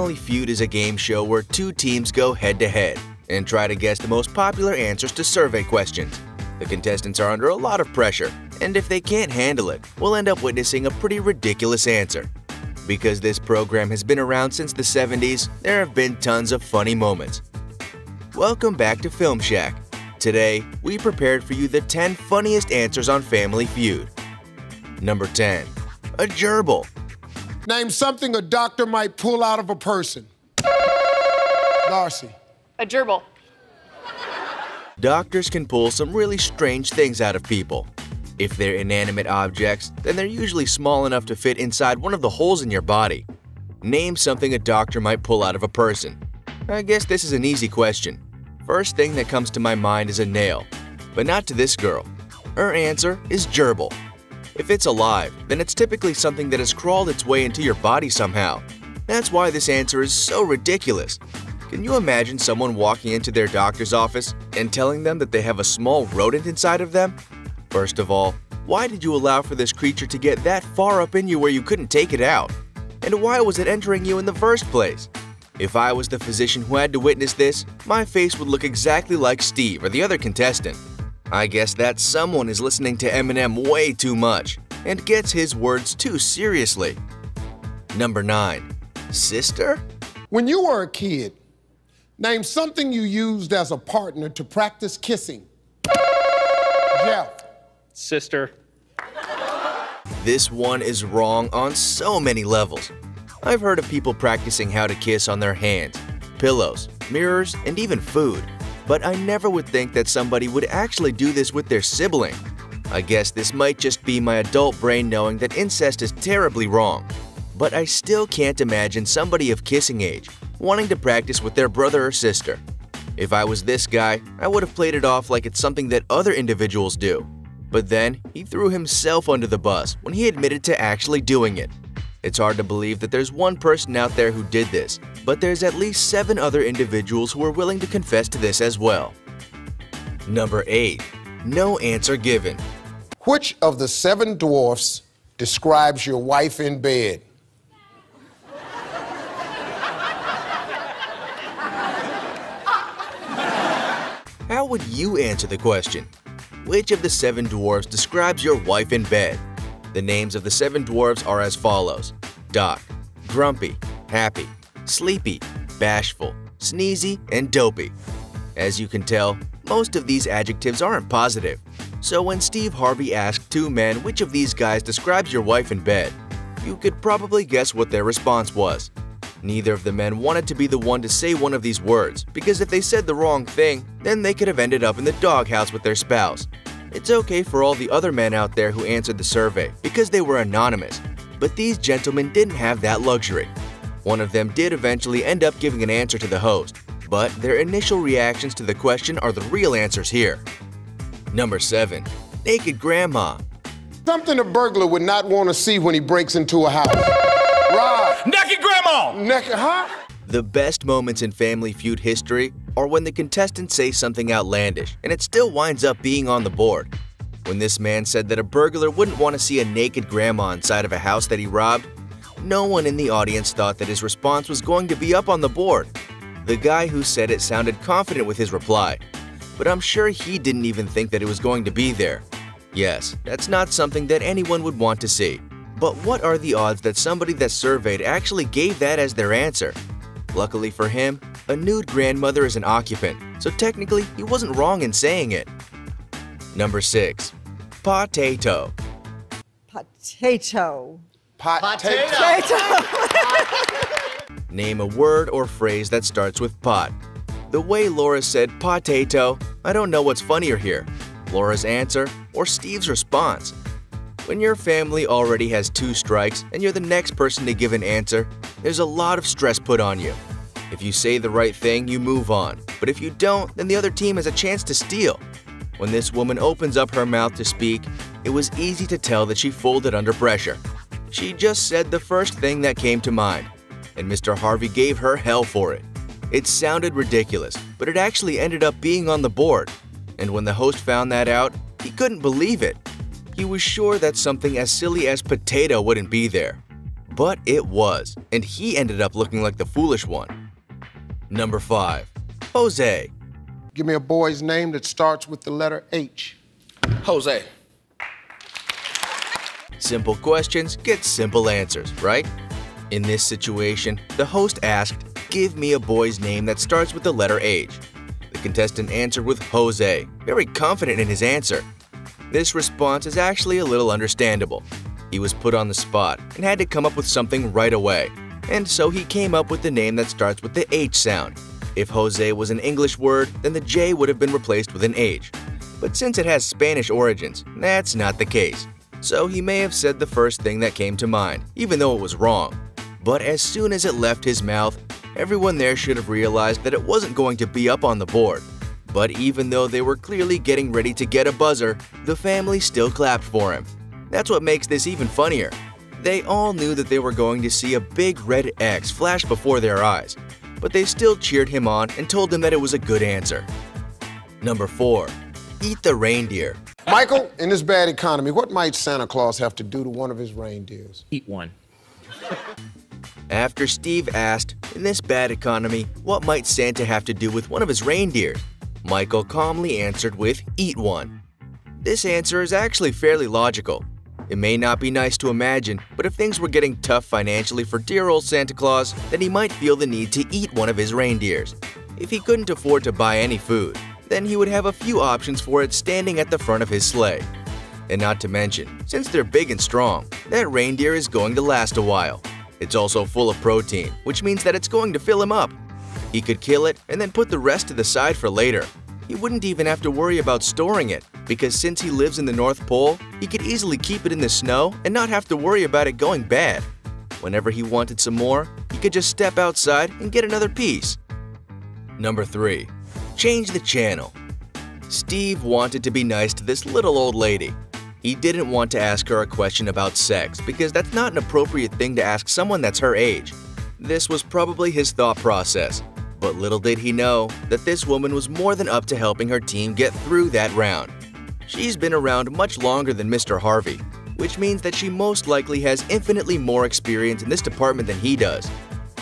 Family Feud is a game show where two teams go head-to-head and try to guess the most popular answers to survey questions. The contestants are under a lot of pressure, and if they can't handle it, we'll end up witnessing a pretty ridiculous answer. Because this program has been around since the 70s, there have been tons of funny moments. Welcome back to Film Shack. Today, we prepared for you the 10 funniest answers on Family Feud. Number 10. A gerbil. Name something a doctor might pull out of a person. Darcy. A gerbil. Doctors can pull some really strange things out of people. If they're inanimate objects, then they're usually small enough to fit inside one of the holes in your body. Name something a doctor might pull out of a person. I guess this is an easy question. First thing that comes to my mind is a nail, but not to this girl. Her answer is gerbil. If it's alive, then it's typically something that has crawled its way into your body somehow. That's why this answer is so ridiculous. Can you imagine someone walking into their doctor's office and telling them that they have a small rodent inside of them? First of all, why did you allow for this creature to get that far up in you where you couldn't take it out? And why was it entering you in the first place? If I was the physician who had to witness this, my face would look exactly like Steve or the other contestant. I guess that someone is listening to Eminem way too much and gets his words too seriously. Number 9. Sister? When you were a kid, name something you used as a partner to practice kissing. Jeff. Sister. This one is wrong on so many levels. I've heard of people practicing how to kiss on their hands, pillows, mirrors, and even food. But I never would think that somebody would actually do this with their sibling. I guess this might just be my adult brain knowing that incest is terribly wrong. But I still can't imagine somebody of kissing age wanting to practice with their brother or sister. If I was this guy, I would have played it off like it's something that other individuals do. But then, he threw himself under the bus when he admitted to actually doing it. It's hard to believe that there's one person out there who did this, but there's at least seven other individuals who are willing to confess to this as well. Number 8. No answer given. Which of the seven dwarfs describes your wife in bed? How would you answer the question? Which of the seven dwarfs describes your wife in bed? The names of the seven dwarves are as follows Doc, Grumpy, Happy, Sleepy, Bashful, Sneezy, and Dopey. As you can tell, most of these adjectives aren't positive. So when Steve Harvey asked two men which of these guys describes your wife in bed, you could probably guess what their response was. Neither of the men wanted to be the one to say one of these words, because if they said the wrong thing, then they could have ended up in the doghouse with their spouse. It's okay for all the other men out there who answered the survey, because they were anonymous, but these gentlemen didn't have that luxury. One of them did eventually end up giving an answer to the host, but their initial reactions to the question are the real answers here. Number 7. Naked Grandma Something a burglar would not want to see when he breaks into a house. Rob. Naked grandma! Naked, huh? The best moments in Family Feud history are when the contestants say something outlandish and it still winds up being on the board. When this man said that a burglar wouldn't want to see a naked grandma inside of a house that he robbed, no one in the audience thought that his response was going to be up on the board. The guy who said it sounded confident with his reply, but I'm sure he didn't even think that it was going to be there. Yes, that's not something that anyone would want to see. But what are the odds that somebody that surveyed actually gave that as their answer? Luckily for him, a nude grandmother is an occupant, so technically he wasn't wrong in saying it. Number 6. Potato Potato. Potato. Potato. Name a word or phrase that starts with pot. The way Laura said potato, I don't know what's funnier here. Laura's answer or Steve's response. When your family already has two strikes and you're the next person to give an answer, there's a lot of stress put on you. If you say the right thing, you move on. But if you don't, then the other team has a chance to steal. When this woman opens up her mouth to speak, it was easy to tell that she folded under pressure. She just said the first thing that came to mind, and Mr. Harvey gave her hell for it. It sounded ridiculous, but it actually ended up being on the board. And when the host found that out, he couldn't believe it. He was sure that something as silly as potato wouldn't be there. But it was, and he ended up looking like the foolish one. Number 5. Jose. Give me a boy's name that starts with the letter H. Jose. Simple questions get simple answers, right? In this situation, the host asked, Give me a boy's name that starts with the letter H. The contestant answered with Jose, very confident in his answer. This response is actually a little understandable. He was put on the spot and had to come up with something right away, and so he came up with the name that starts with the H sound. If Jose was an English word, then the J would have been replaced with an H. But since it has Spanish origins, that's not the case. So he may have said the first thing that came to mind, even though it was wrong. But as soon as it left his mouth, everyone there should have realized that it wasn't going to be up on the board. But even though they were clearly getting ready to get a buzzer, the family still clapped for him. That's what makes this even funnier. They all knew that they were going to see a big red X flash before their eyes, but they still cheered him on and told him that it was a good answer. Number 4. Eat the reindeer. Michael, in this bad economy, what might Santa Claus have to do to one of his reindeers? Eat one. After Steve asked, in this bad economy, what might Santa have to do with one of his reindeers? Michael calmly answered with, eat one. This answer is actually fairly logical. It may not be nice to imagine, but if things were getting tough financially for dear old Santa Claus, then he might feel the need to eat one of his reindeers. If he couldn't afford to buy any food, then he would have a few options for it standing at the front of his sleigh. And not to mention, since they're big and strong, that reindeer is going to last a while. It's also full of protein, which means that it's going to fill him up. He could kill it and then put the rest to the side for later. He wouldn't even have to worry about storing it, because since he lives in the North Pole, he could easily keep it in the snow and not have to worry about it going bad. Whenever he wanted some more, he could just step outside and get another piece. Number 3. Change the channel. Steve wanted to be nice to this little old lady. He didn't want to ask her a question about sex because that's not an appropriate thing to ask someone that's her age. This was probably his thought process, but little did he know that this woman was more than up to helping her team get through that round. She's been around much longer than Mr. Harvey, which means that she most likely has infinitely more experience in this department than he does.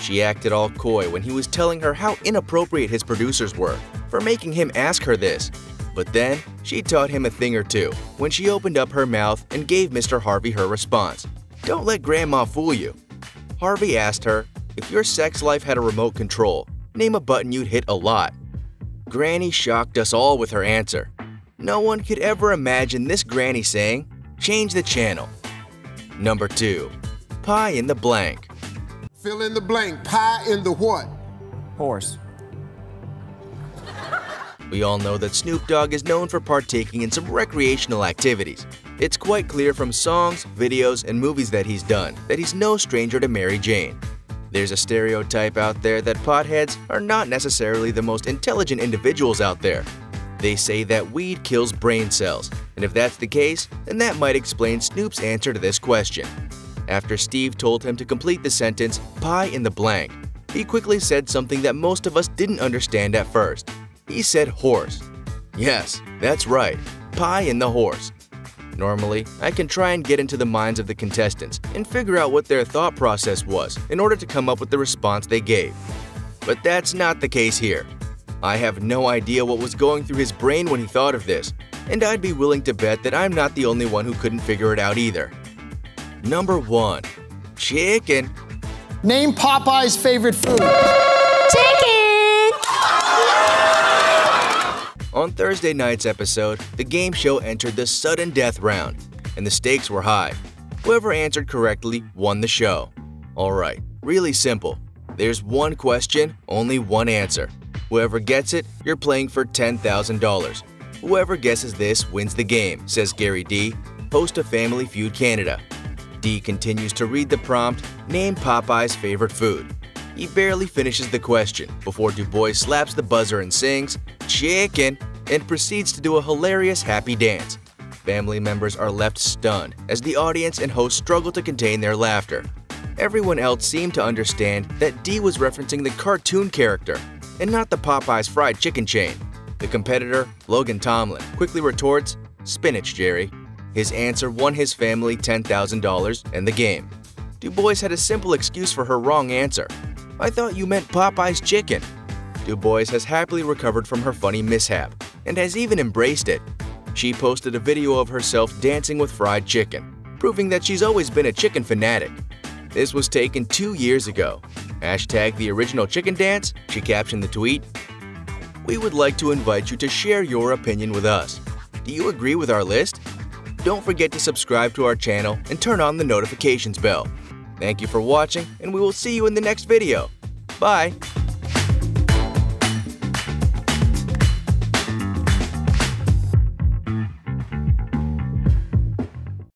She acted all coy when he was telling her how inappropriate his producers were for making him ask her this. But then, she taught him a thing or two when she opened up her mouth and gave Mr. Harvey her response. Don't let Grandma fool you. Harvey asked her, if your sex life had a remote control, name a button you'd hit a lot. Granny shocked us all with her answer. No one could ever imagine this granny saying, change the channel. Number 2. Pie in the blank. Fill in the blank. Pie in the what? Horse. We all know that Snoop Dogg is known for partaking in some recreational activities. It's quite clear from songs, videos, and movies that he's done that he's no stranger to Mary Jane. There's a stereotype out there that potheads are not necessarily the most intelligent individuals out there. They say that weed kills brain cells, and if that's the case, then that might explain Snoop's answer to this question. After Steve told him to complete the sentence, pie in the blank, he quickly said something that most of us didn't understand at first. He said horse. Yes, that's right, pie in the horse. Normally, I can try and get into the minds of the contestants and figure out what their thought process was in order to come up with the response they gave. But that's not the case here. I have no idea what was going through his brain when he thought of this, and I'd be willing to bet that I'm not the only one who couldn't figure it out either. Number 1. Chicken. Name Popeye's favorite food. On Thursday night's episode, the game show entered the sudden death round, and the stakes were high. Whoever answered correctly won the show. Alright, really simple. There's one question, only one answer. Whoever gets it, you're playing for $10,000. Whoever guesses this wins the game, says Gary Dee, host of Family Feud Canada. Dee continues to read the prompt, name Popeye's favorite food. He barely finishes the question before Du Bois slaps the buzzer and sings, Chicken, and proceeds to do a hilarious happy dance. Family members are left stunned as the audience and host struggle to contain their laughter. Everyone else seemed to understand that Dee was referencing the cartoon character and not the Popeye's fried chicken chain. The competitor, Logan Tomlin, quickly retorts, Spinach, Jerry. His answer won his family $10,000 and the game. Du Bois had a simple excuse for her wrong answer. I thought you meant Popeye's chicken. Du Bois has happily recovered from her funny mishap and has even embraced it. She posted a video of herself dancing with fried chicken, proving that she's always been a chicken fanatic. This was taken two years ago. Hashtag the original chicken dance, she captioned the tweet. We would like to invite you to share your opinion with us. Do you agree with our list? Don't forget to subscribe to our channel and turn on the notifications bell. Thank you for watching, and we will see you in the next video. Bye!